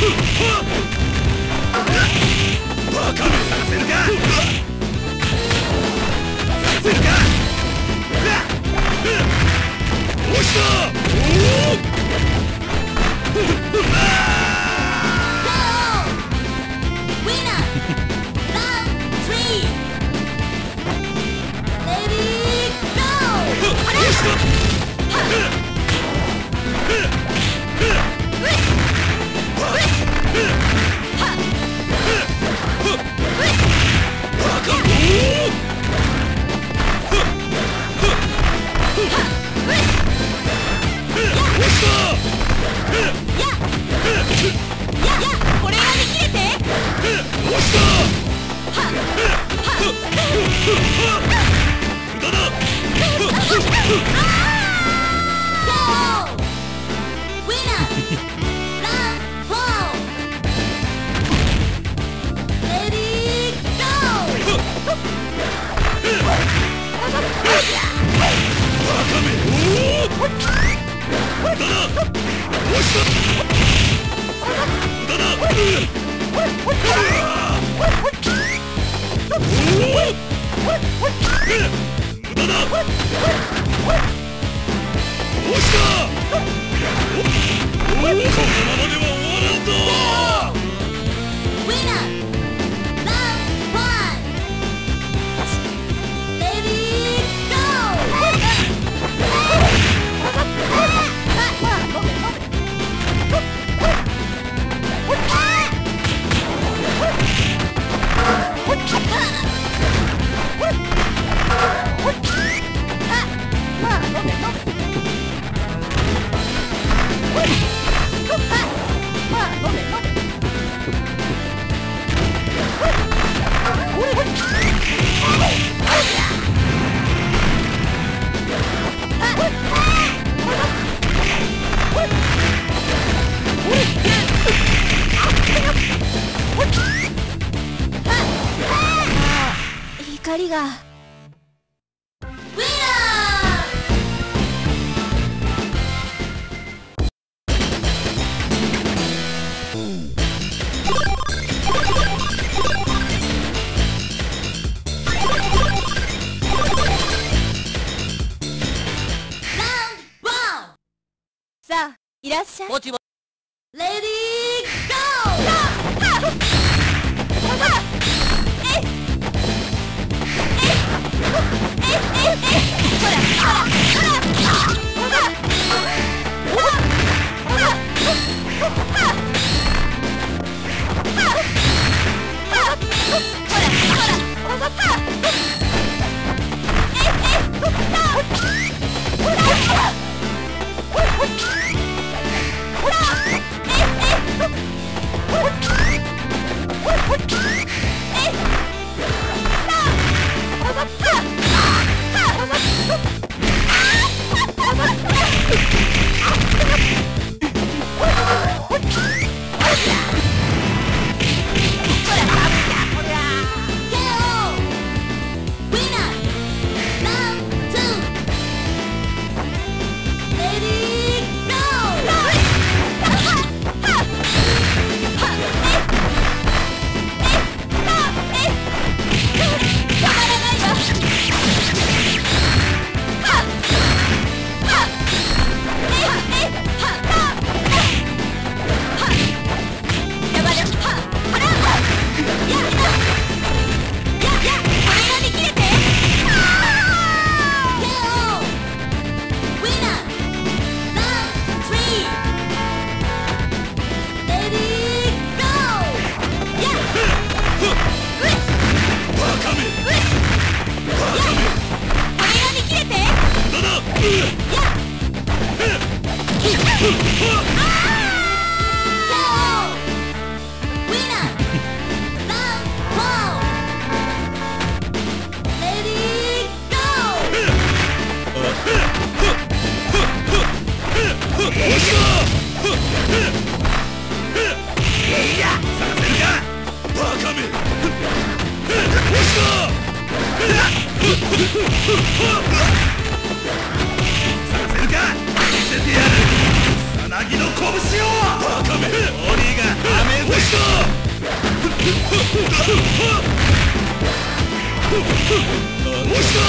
バカさせるかさせるか落ちたおお Let's go! これができれてこのままでは終わらんぞ Ochi 何した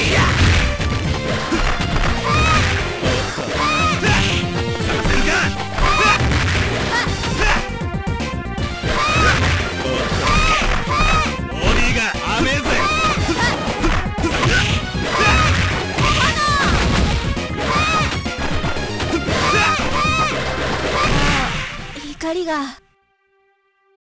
さ